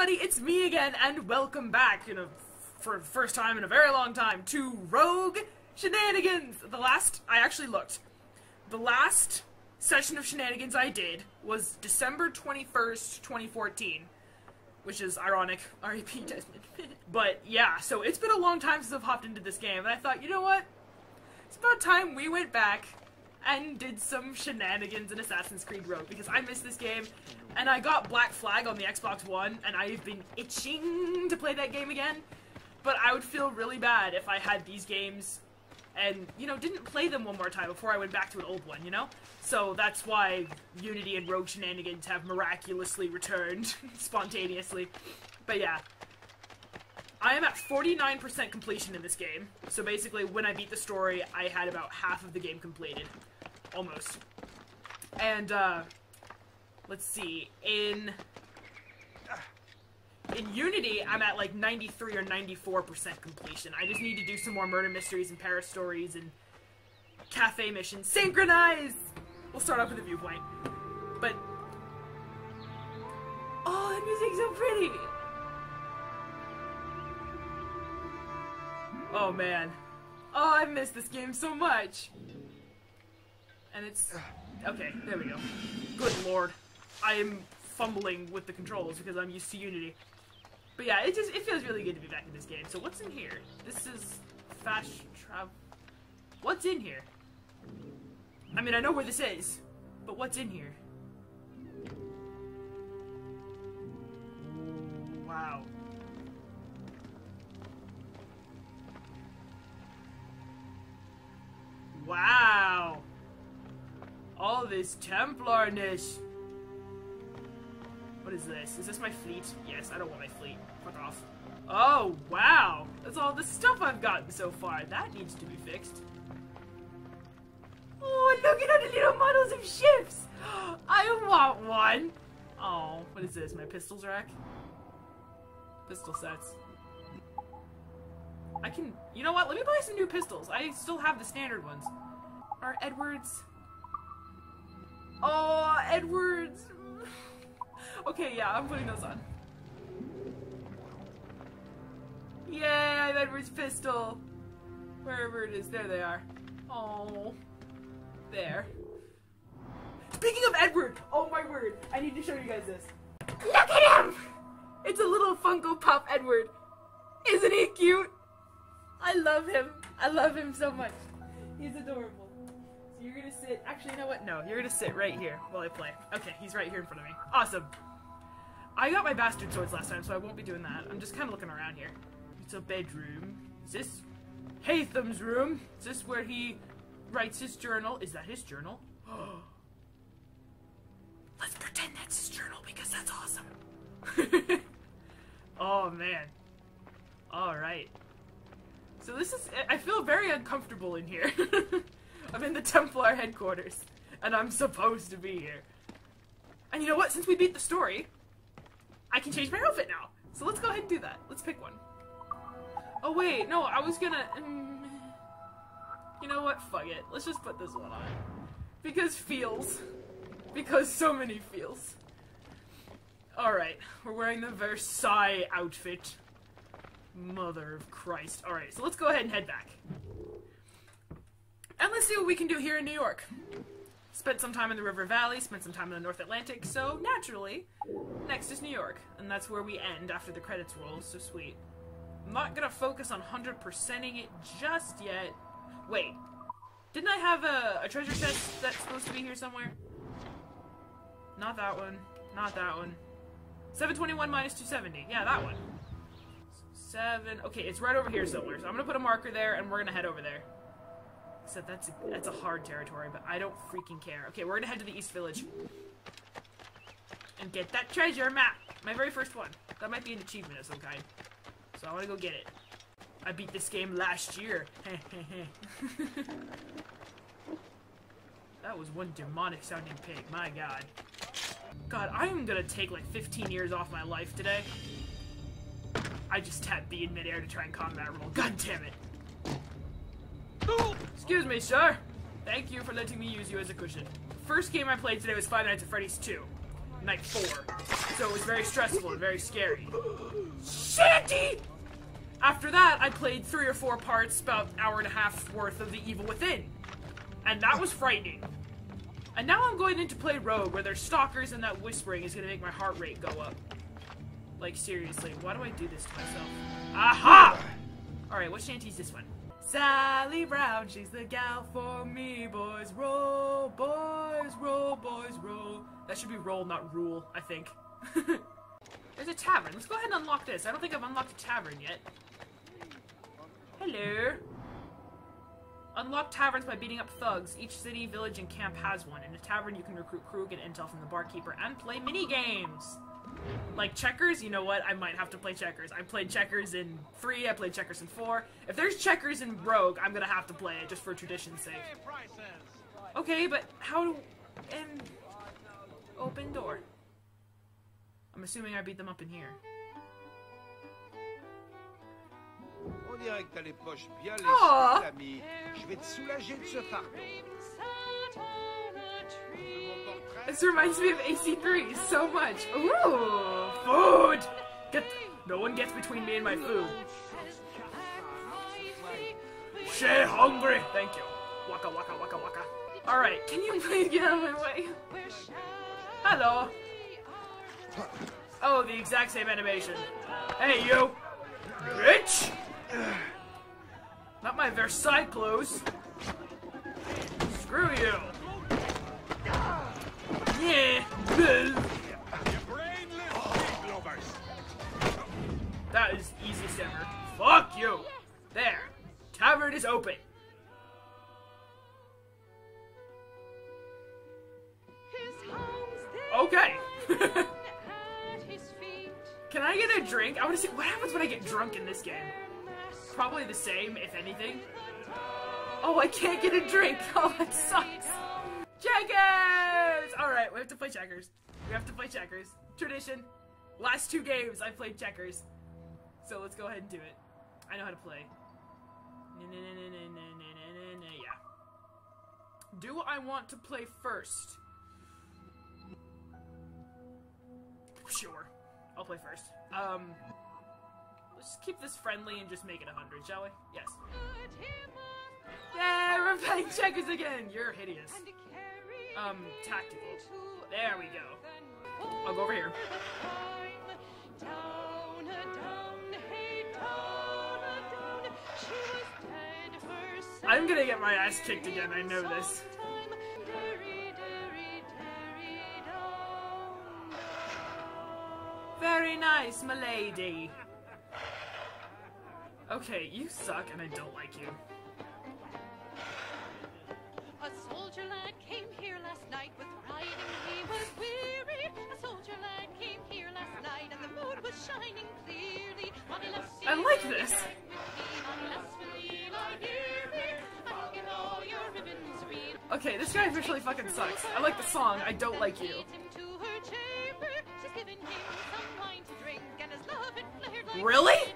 everybody, it's me again, and welcome back, you know, for the first time in a very long time, to Rogue Shenanigans! The last, I actually looked, the last session of Shenanigans I did was December 21st, 2014, which is ironic, R.E.P. Desmond. but yeah, so it's been a long time since I've hopped into this game, and I thought, you know what? It's about time we went back and did some shenanigans in Assassin's Creed Rogue because I missed this game and I got Black Flag on the Xbox One and I've been itching to play that game again. But I would feel really bad if I had these games and, you know, didn't play them one more time before I went back to an old one, you know? So that's why Unity and Rogue Shenanigans have miraculously returned spontaneously. But yeah, I am at 49% completion in this game. So basically, when I beat the story, I had about half of the game completed. Almost. And, uh, let's see, in, in Unity, I'm at like 93 or 94% completion. I just need to do some more murder mysteries and Paris stories and cafe missions. Synchronize! We'll start off with a viewpoint. But, oh, the music's so pretty! Oh man. Oh, I miss this game so much. And it's... Okay, there we go. Good lord. I am fumbling with the controls because I'm used to Unity. But yeah, it just it feels really good to be back in this game. So what's in here? This is fast travel. What's in here? I mean, I know where this is, but what's in here? Wow. Wow. All this Templarness. What is this? Is this my fleet? Yes, I don't want my fleet. Fuck off. Oh, wow. That's all the stuff I've gotten so far. That needs to be fixed. Oh, look at all the little models of ships. I want one. Oh, what is this? My pistols rack? Pistol sets. I can, you know what? Let me buy some new pistols. I still have the standard ones. Are Edwards? Oh, Edwards. okay, yeah, I'm putting those on. Yay, I have Edward's pistol. Wherever it is, there they are. Oh, there. Speaking of Edward, oh my word, I need to show you guys this. Look at him! It's a little Funko Pop Edward. Isn't he cute? I love him. I love him so much. He's adorable. You're gonna sit. Actually, you know what? No, you're gonna sit right here while I play. Okay, he's right here in front of me. Awesome. I got my bastard swords last time, so I won't be doing that. I'm just kind of looking around here. It's a bedroom. Is this Haytham's room? Is this where he writes his journal? Is that his journal? Let's pretend that's his journal because that's awesome. oh man. All right. So this is, I feel very uncomfortable in here. I'm in the Templar headquarters, and I'm supposed to be here. And you know what, since we beat the story, I can change my outfit now. So let's go ahead and do that. Let's pick one. Oh wait, no, I was gonna, um, you know what, fuck it. Let's just put this one on. Because feels. Because so many feels. Alright, we're wearing the Versailles outfit. Mother of Christ. Alright, so let's go ahead and head back. And let's see what we can do here in New York. Spent some time in the River Valley, spent some time in the North Atlantic, so naturally, next is New York. And that's where we end after the credits roll, so sweet. I'm not gonna focus on 100%ing it just yet. Wait, didn't I have a, a treasure chest that's supposed to be here somewhere? Not that one. Not that one. 721 minus 270. Yeah, that one seven. Okay, it's right over here somewhere. So I'm gonna put a marker there, and we're gonna head over there. Except that's a, that's a hard territory, but I don't freaking care. Okay, we're gonna head to the East Village and get that treasure map. My very first one. That might be an achievement of some kind. So I want to go get it. I beat this game last year. that was one demonic sounding pig. My god. God, I am gonna take like 15 years off my life today. I just tapped B in midair to try and combat roll. God damn it. Excuse me, sir. Thank you for letting me use you as a cushion. First game I played today was Five Nights at Freddy's 2. night four. So it was very stressful and very scary. Shanty! After that, I played three or four parts, about hour and a half worth of The Evil Within. And that was frightening. And now I'm going in to play Rogue, where there's stalkers and that whispering is gonna make my heart rate go up. Like, seriously, why do I do this to myself? Aha! Alright, what shanty's this one? Sally Brown, she's the gal for me, boys. Roll, boys, roll, boys, roll. That should be roll, not rule, I think. There's a tavern. Let's go ahead and unlock this. I don't think I've unlocked a tavern yet. Hello. Unlock taverns by beating up thugs. Each city, village, and camp has one. In a tavern, you can recruit crew, get intel from the barkeeper, and play mini games. Like checkers, you know what? I might have to play checkers. I played checkers in 3, I played checkers in 4. If there's checkers in Rogue, I'm gonna have to play it just for tradition's sake. Okay, but how do... And... Open door. I'm assuming I beat them up in here. On dirait que t'as les bien Oh. léchées. Je vais te soulager de ce fardeau. This reminds me of AC3 so much. Ooh, food! Get no one gets between me and my food. Shay hungry. Thank you. Waka waka waka waka. All right, can you please get out of my way? Hello. Oh, the exact same animation. Hey you, bitch! Not my Versailles clothes. Screw you. That is easy, Simmer. Fuck you. There. Tavern is open. Okay. Can I get a drink? I want to see what happens when I get drunk in this game. Probably the same, if anything. Oh, I can't get a drink. Oh, that sucks. Checkers! Alright, we have to play checkers. We have to play checkers. Tradition. Last two games, I played checkers. So let's go ahead and do it. I know how to play. Yeah. Do I want to play first? Sure. I'll play first. Um, let's keep this friendly and just make it a 100, shall we? Yes. Yeah, we're playing checkers again! You're hideous. Um, tactical. There we go. I'll go over here. I'm gonna get my ass kicked again, I know this. Very nice, milady. Okay, you suck and I don't like you. Soldier lad came here last night with riding, he was weary. A soldier lad came here last night and the moon was shining clearly. On a lassie I like this. ride with me? On a lassie will I hear me? I'll get all your ribbons green. Okay, this guy officially fucking sucks. I like the song, I don't like you. Lead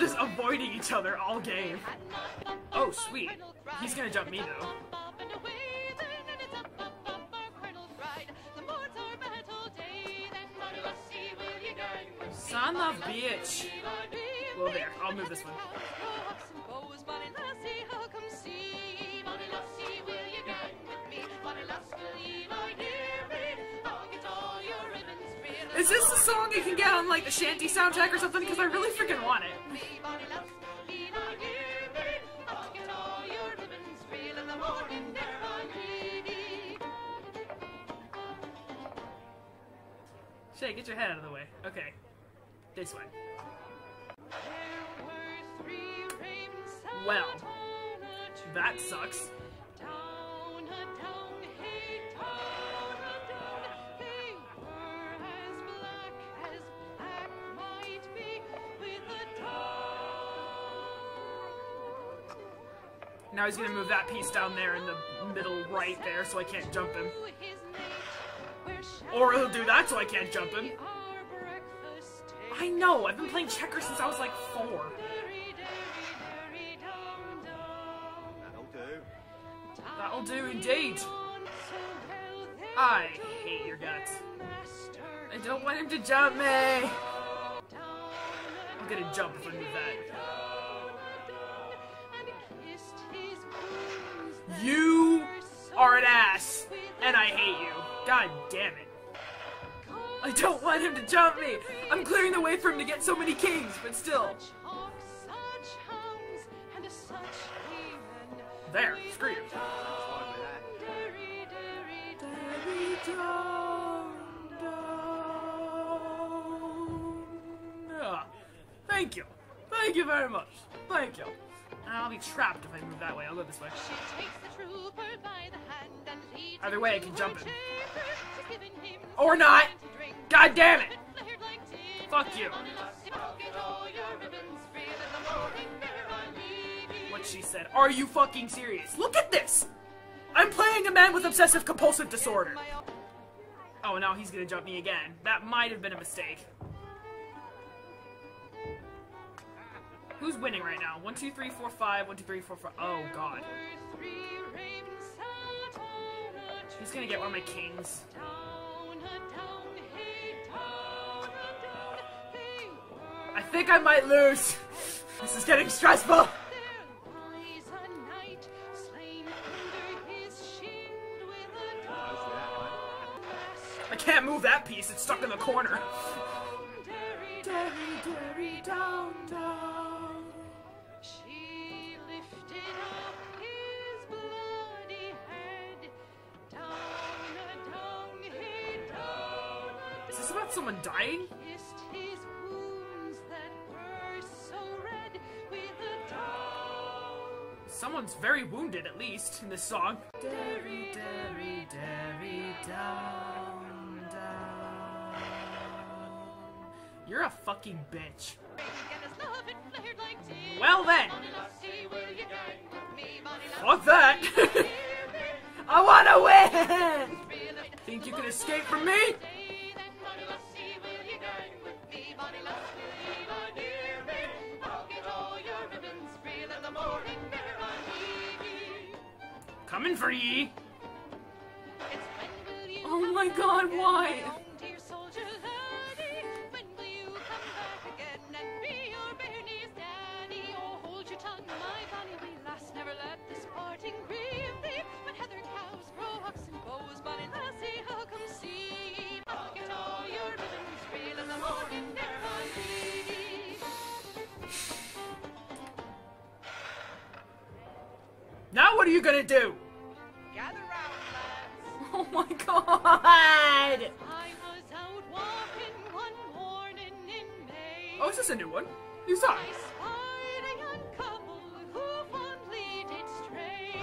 just avoiding each other all game. Oh, sweet. He's gonna jump me, though. Son of bitch. Well, there. I'll move this one. This a song you can get on, like, the Shanty soundtrack or something? Because I really freaking want it. Shay, get your head out of the way. Okay. This way. Well, that sucks. Now he's gonna move that piece down there in the middle right there so I can't jump him. to his name. Where shall Or he'll do that so I can't jump him. I know, I've been playing checkers since I was like four. That'll do. That'll do indeed. On so well there I hate your guts. I don't want him to jump me. I'm gonna jump if I move that. You are an ass, and I hate you. God damn it. I don't want him to jump me. I'm clearing the way for him to get so many kings, but still. Such hawks, such hounds, and such heathen. There, screw you. Ah, Thank you. Thank you very much. Thank you. I'll be trapped if I move that way. I'll go this way. She takes the trooper by the hand and leads Either way, I can jump him. Or not. wine to drink. God damn it! Fuck you. on a lusty pocket, all your ribbons free in the morning mirror on TV. What she said. Are you fucking serious? Look at this! I'm playing a man with obsessive compulsive disorder. Oh, now he's gonna jump me again. That might have been a mistake. Who's winning right now? One, two, three, four, five. One, two, three, four, five. Oh god. He's gonna get one of my kings. I think I might lose. This is getting stressful. Someone's very wounded, at least, in this song. Derry, derry, derry, down, down. You're a fucking bitch. And his love it flared like tin. Well then, Bonny lassie, will you gang with me, bonny fuck that. I wanna win! Think you can escape from me? day, then bonny lassie, will you gang with me, bonny lassie, me? Pocket all your ribbons, reel in the morning mirror on TV. Coming for ye. It's when will you Oh my God, again, why? my own dear soldier laddie? When will you come back again and be your bare daddy? Oh, hold your tongue, my bonny wee lass, never let this parting grieve thee. When heather cows grow oxen bows, bonny lassie, how come see? Pocket all your ribbons, reel in the morning mirror on TV. Now what are you gonna do? in May. Oh, is this a new one? New song. I spied a young couple who fondly did stray,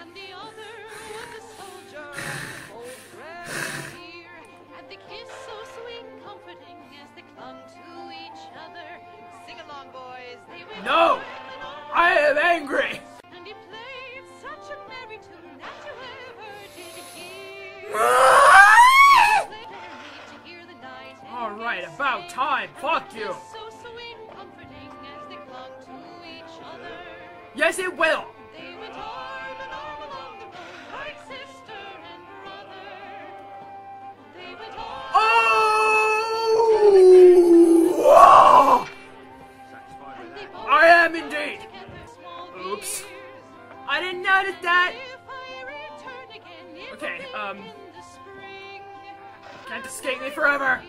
and the other was a soldier of old grenadier, and they kissed so sweet, comforting as they clung to each other. Sing along, boys. They went No! on and on, I am angry! Alright, about time. Fuck you. so sweet, comforting as they clung to each other. Yes, it will! They went arm in arm along the road, like sister and brother. They went arm Oh! Satisfied and with they that? both I am indeed. Oops. I didn't notice that! Okay, um. Can't escape me forever!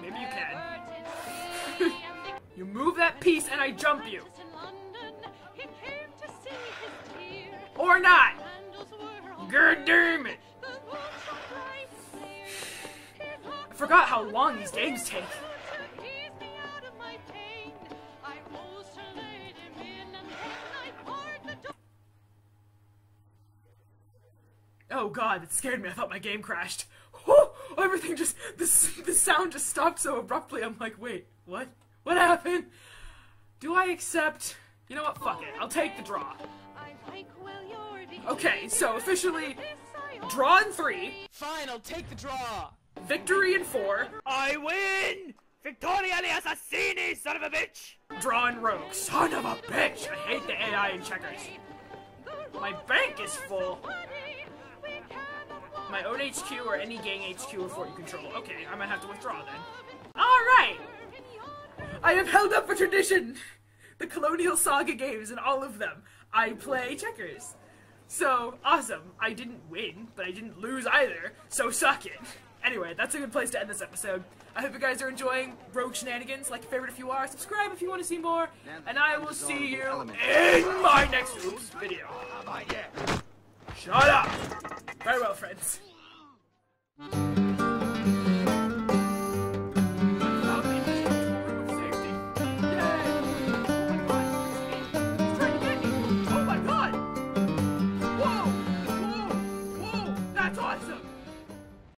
Maybe you can. You move that piece and I jump you. Or not! God damn it! I forgot how long these games take. Oh god, it scared me. I thought my game crashed. Whew, everything just this the sound just stopped so abruptly. I'm like, wait, what? What happened? Do I accept? You know what? Fuck it. I'll take the draw. I like well your Okay, so officially, This Draw in three, Fine, I'll take the draw. victory in four, I win! Victoria gli assassini, son of a bitch! draw in rogue. Son of a bitch! I hate the AI in checkers. My bank is full. My own HQ or any gang HQ or fort you control. Okay, I might have to withdraw then. Alright! I have held up for tradition! The Colonial Saga games and all of them. I play checkers. So, awesome. I didn't win, but I didn't lose either, so suck it. Anyway, that's a good place to end this episode. I hope you guys are enjoying Rogue Shenanigans. Like, favorite if you are, subscribe if you want to see more, and I will see you in my next Oops video. Shut up! Very well, friends.